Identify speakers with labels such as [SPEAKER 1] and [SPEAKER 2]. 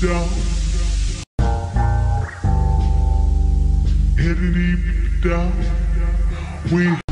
[SPEAKER 1] Down. Hidden deep down. We